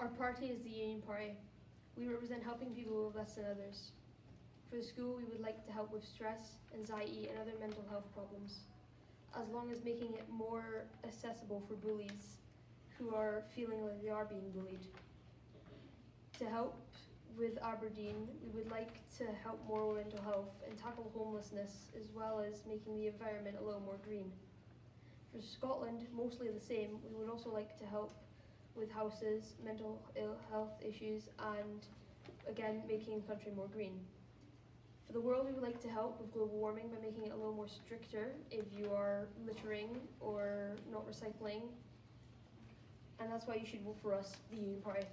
Our party is the Union Party. We represent helping people with less than others. For the school, we would like to help with stress, anxiety, and other mental health problems, as long as making it more accessible for bullies who are feeling like they are being bullied. To help with Aberdeen, we would like to help more mental health and tackle homelessness, as well as making the environment a little more green. For Scotland, mostly the same, we would also like to help with houses, mental ill health issues, and again, making the country more green. For the world, we would like to help with global warming by making it a little more stricter if you are littering or not recycling. And that's why you should vote for us, the Union Party.